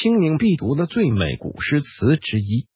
清明必读的最美古诗词之一。